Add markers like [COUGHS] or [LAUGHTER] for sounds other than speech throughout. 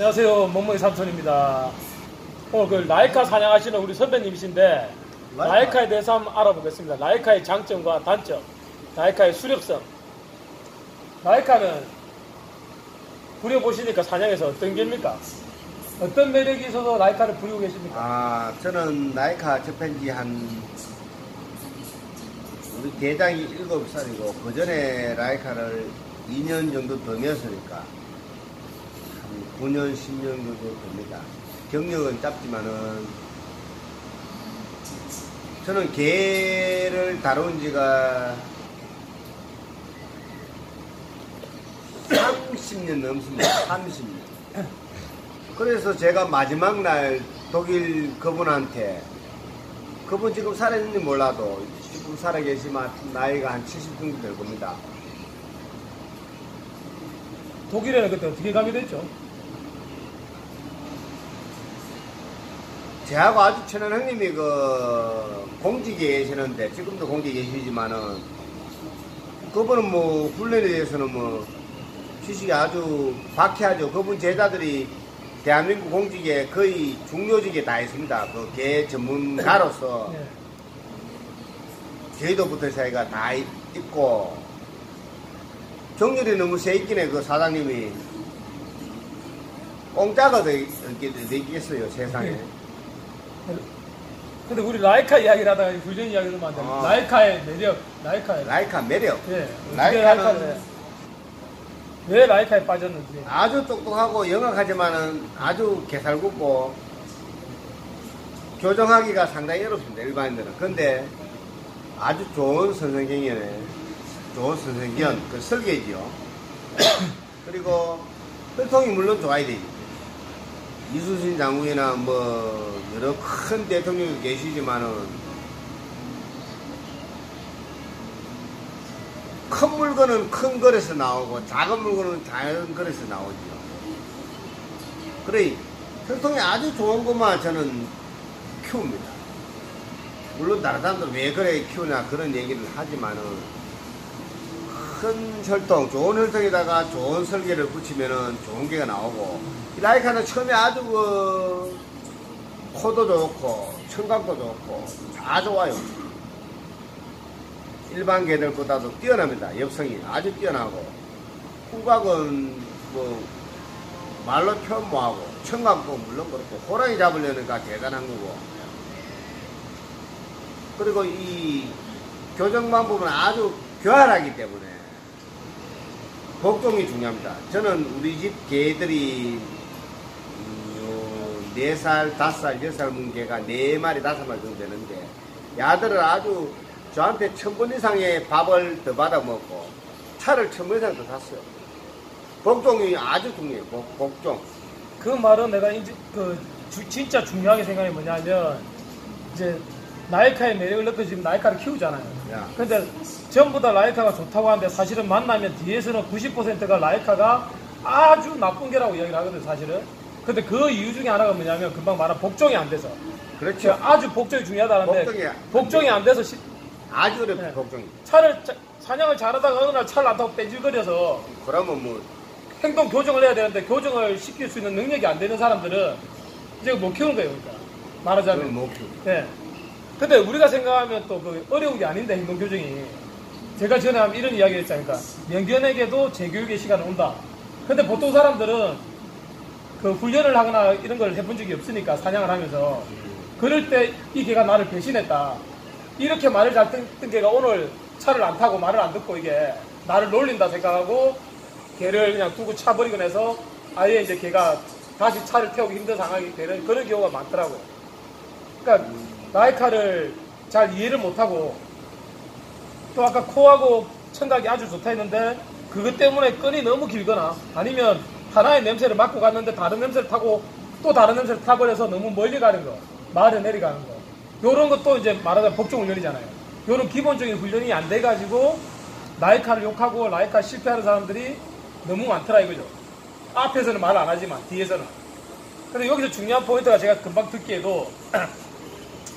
안녕하세요. 멍멍이 삼촌입니다. 오늘 그 라이카 사냥하시는 우리 선배님이신데 라이카. 라이카. 에 대해서 한번 알아보겠습니다. 라이카의 장점과 단점, 라이카의 수렵성. 라이카는 부려보시니까 사냥에서 어떤 게입니까? 어떤 매력이 있어서 라이카를 부리고 계십니까? 아, 저는 나이카 접한 지 한, 우리 대장이 7살이고, 그 전에 라이카를 2년 정도 더 넣었으니까, 한 9년, 10년 정도 됩니다. 경력은 짧지만은, 저는 개를 다룬 지가 30년 넘습니다. 30년. 그래서 제가 마지막 날 독일 그분한테 그분 지금 살아있는지 몰라도 지금 살아계시면 나이가 한 70 정도 될 겁니다. 독일에는 그때 어떻게 가게 됐죠? 제하고 아주 친한 형님이 그 공직에 계시는데 지금도 공직에 계시지만은 그분은 뭐 훈련에 대해서는 뭐 지식이 아주 박해하죠. 그분 제자들이 대한민국 공직에 거의 중요직에 다 있습니다. 그 개 전문가로서 네. 붙은 사이가 다 있- 있고 정렬이 너무 세 있긴 해. 그 사장님이 공짜가 더 있겠어요 세상에. 네. [LAUGHS] 근데 우리 라이카 이야기를 하다가 훈련 이야기를 돼요. 아. 라이카의 매력, 라이카의 라이카 매력. 예. 라이카는- 왜 라이카에 빠졌는지. 아주 똑똑하고 영악하지만은 아주 개살굽고 교정하기가 상당히 어렵습니다 일반인들은 근데 아주 좋은 선생경이네 좋은 선생견 그 설계지요 [COUGHS] 그리고 혈통이 물론 좋아야 되지 이수신 장군이나 뭐 여러 큰 대통령이 계시지만은 큰 물건은 큰 거에서 나오고 작은 물건은 작은 거에서 나오죠. 그래 혈통이 아주 좋은 것만 저는 키웁니다. 물론 다른 사람들은 왜 그래 키우냐 그런 얘기를 하지만은 큰 혈통, 좋은 혈통에다가 좋은 설계를 붙이면은 좋은 개가 나오고 이 라이카는 처음에 아주 그 코도 좋고 청각도 좋고 다 좋아요. 일반 개들보다도 뛰어납니다. 엽성이 아주 뛰어나고 후각은 뭐 말로 표현 뭐하고 청각도 물론 그렇고 호랑이 잡으려니까 대단한 거고 그리고 이 교정만 보면 아주 교활하기 때문에 복종이 중요합니다. 저는 우리 집 개들이 음, 4살, 5살, 6살 문 개가 4마리, 5마리 정도 되는데 야들을 아주 저한테 천번 이상의 밥을 더 받아 먹고 차를 천번 이상 더 샀어요. 복종이 아주 중요해요. 복, 복종. 그 말은 내가 이제 그 주- 진짜 중요하게 생각이 뭐냐면 이제 라이카의 매력을 느껴 지금 라이카를 키우잖아요. 야. 근데 전부 다 라이카가 좋다고 하는데 사실은 만나면 뒤에서는 90%가 라이카가 아주 나쁜 개라고 이야기를 하거든 사실은. 근데 그 이유 중에 하나가 뭐냐면 금방 말한 복종이 안 돼서. 그렇죠. 아주 복종이 중요하다는데 복종이 안 복종이 안 돼서 시- 아주 어렵죠, 네. 복종이. 차를 차- 사냥을 잘하다가 어느 날 차를 안 타고 빼질거려서 그러면 뭐, 행동 교정을 해야 되는데 교정을 시킬 수 있는 능력이 안 되는 사람들은 이제 못 키우는 거예요, 그러니까. 말하자면. 못 키우. 예. 근데 우리가 생각하면 또 그 어려운 게 아닌데 행동 교정이. 제가 전에 이런 이야기 했잖아요. 그러니까 명견에게도 재교육의 시간이 온다. 근데 보통 사람들은 그 훈련을 하거나 이런 걸 해본 적이 없으니까 사냥을 하면서 그럴 때 이 개가 나를 배신했다. 이렇게 말을 잘 듣던 개가 오늘 차를 안 타고 말을 안 듣고 이게 나를 놀린다 생각하고 개를 그냥 두고 차버리고 해서 아예 이제 개가 다시 차를 태우기 힘든 상황이 되는 그런 경우가 많더라고요. 그러니까 라이카를 잘 이해를 못하고 또 아까 코하고 청각이 아주 좋다 했는데 그것 때문에 끈이 너무 길거나 아니면 하나의 냄새를 맡고 갔는데 다른 냄새를 타고 또 다른 냄새를 타버려서 너무 멀리 가는 거 마을에 내려가는 거. 요런 것도 이제 말하자면 복종 훈련이잖아요. 요런 기본적인 훈련이 안 돼가지고 라이카를 욕하고 라이카 실패하는 사람들이 너무 많더라 이거죠. 앞에서는 말 안 하지만 뒤에서는. 근데 여기서 중요한 포인트가 제가 금방 듣기에도 [CLEARS THROAT]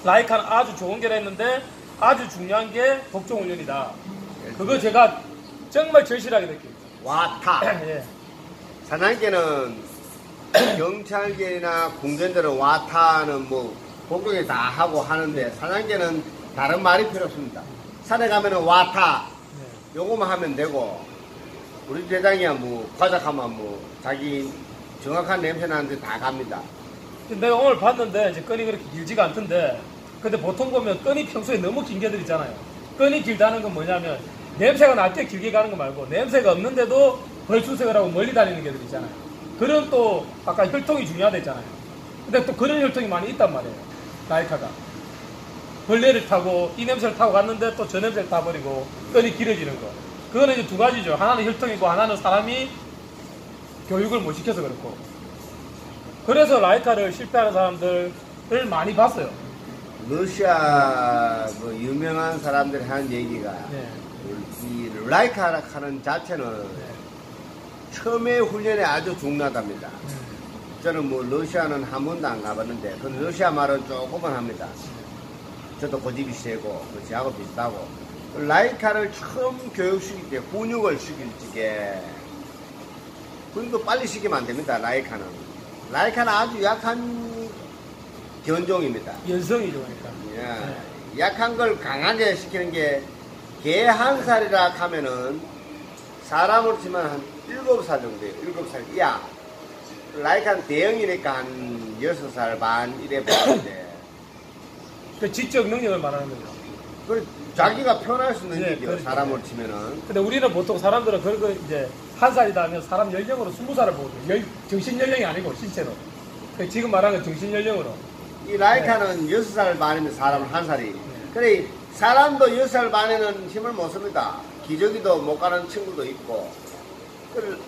라이카는 아주 좋은 게라 했는데 아주 중요한 게 복종 훈련이다. 그거 제가 정말 절실하게 느껴요. 와타. [CLEARS THROAT] 예. 사냥개는 [CLEARS THROAT] 경찰계나 공견들은 와타는 뭐 복동에 다 하고 하는데 사냥개는 다른 말이 필요 없습니다. 산에 가면은 와타 네. 요거만 하면 되고 우리 대장이야 뭐 과작하면 뭐 자기 정확한 냄새 나는데 다 갑니다. 근데 내가 오늘 봤는데 이제 끈이 그렇게 길지가 않던데 근데 보통 보면 끈이 평소에 너무 긴 개들 있잖아요. 끈이 길다는 건 뭐냐면 냄새가 날 때 길게 가는 거 말고 냄새가 없는데도 벌출색을 하고 멀리 다니는 개들 있잖아요. 그런 또 아까 혈통이 중요하다 했잖아요. 근데 또 그런 혈통이 많이 있단 말이에요. 라이카가. 벌레를 타고 이 냄새를 타고 갔는데 또 저 냄새를 타버리고 끈이 길어지는 거. 그거는 이제 두 가지죠. 하나는 혈통이고 하나는 사람이 교육을 못 시켜서 그렇고. 그래서 라이카를 실패하는 사람들을 많이 봤어요. 러시아 뭐 유명한 사람들이 하는 얘기가 네. 이 라이카라는 자체는 처음에 훈련에 아주 중요하답니다. 저는 뭐 러시아는 한 번도 안 가봤는데 그 러시아 말은 조금은 합니다. 저도 고집이 세고 그 저하고 비슷하고 라이카를 처음 교육시킬 때 훈육을 시킬 적에 훈육도 빨리 시키면 안 됩니다. 라이카는 라이카는 아주 약한 견종입니다. 연성이죠, 그러니까. 예, 약한 걸 강하게 시키는 게 개 한 살이라 하면은 사람으로 치면 한 일곱 살 정도 예요. 일곱 살 이하. 라이카는 대형이니까 한 여섯 살 반 이래 보는데 그 지적 능력을 말하는 거죠. 그 자기가 표현할 수 있는 네, 얘기요 그렇죠. 사람으로 치면은 근데 우리는 보통 사람들은 그거 이제 한 살이다 하면 사람 연령으로 스무 살을 보거든요. 열- 정신 연령이 아니고 실제로. 그 지금 말하는 건 정신 연령으로. 이 라이카는 여섯 살 반이면 사람 한 살이. 그래 사람도 여섯 살 반에는 힘을 못 씁니다. 기저귀도 못 가는 친구도 있고. 그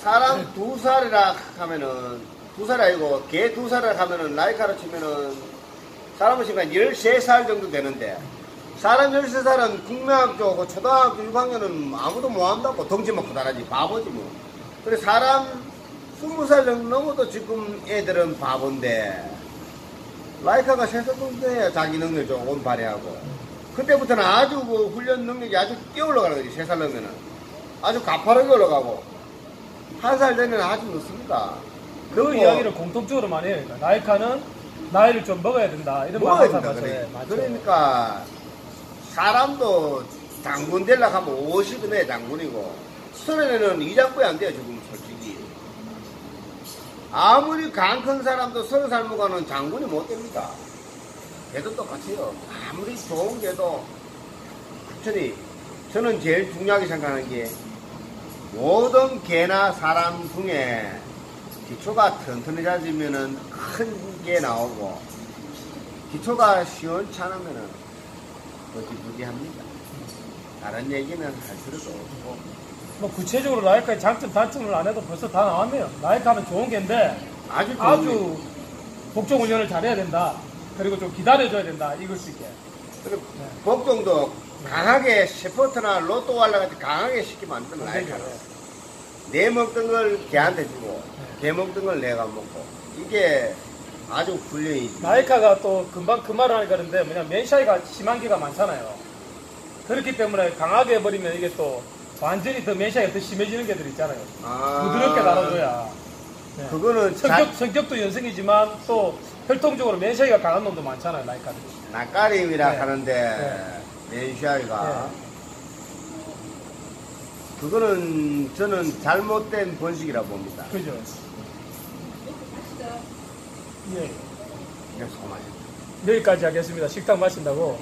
사람 두 살이라 하면은 두 살이 아니고 개 두 살이라 하면은 라이카로 치면은 사람은 지금 13살 정도 되는데 사람 13살은 국민학교 그 초등학교 6학년은 아무도 못 한다고 덩치만 커다라지 바보지 뭐. 그래 사람 20살 정도 넘어도 지금 애들은 바본데 라이카가 해야 자기 능력 조금 발휘하고 그때부터는 아주 그 훈련 능력이 아주 뛰어 올라가는 거지 세 살 넘으면은 아주 가파르게 올라가고 한 살 되면 아주 늦습니다 그 이야기를 공통적으로 많이 해요. 그러니까 라이카는 나이를 좀 먹어야 된다. 이런 말 먹어야 항상 된다 맞죠. 그래. 네, 맞죠. 그러니까 사람도 장군 되려고 하면 50은 해 장군이고 서른에는 이장부에 안 돼요 지금 아무리 강 큰 사람도 서른 살 먹어는 장군이 못 됩니다. 걔도 똑같아요. 아무리 좋은 개도 천히 저는 제일 중요하게 생각하는 게 모든 개나 사람 중에 기초가 튼튼해져지면은 큰 게 나오고 기초가 시원찮으면은 부지부지합니다. 다른 얘기는 할 필요도 없고 뭐 구체적으로 라이카의 장점 단점을 안 해도 벌써 다 나왔네요. 라이카는 좋은 개인데 아주 좋은 아주 복종 훈련을 잘해야 된다. 그리고 좀 기다려줘야 된다. 익을 수 있게. 그리고 복종도 강하게 셰퍼트나 로또 같이 강하게 시키면 안 되는 라이카는 내 먹던 걸 걔한테 주고 걔 먹던 걸 내가 먹고 이게 아주 훈련이지. 라이카가 또 금방 그 말을 하니까 그런데 뭐냐 맨샤이가 심한 개가 많잖아요. 그렇기 때문에 강하게 해버리면 이게 또 완전히 더 맨샤이가 더 심해지는 개들 있잖아요. 아, 부드럽게 다뤄줘야. 네. 그거는 성격, 자, 성격도 연승이지만 또 혈통적으로 맨샤이가 강한 놈도 많잖아요, 라이카들이. 낯가림이라 네. 하는데 멘샤이가 네. 그거는 저는 잘못된 번식이라 봅니다. 그죠? 예. 그래서 그만. 내일까지 하겠습니다. 식당 마신다고.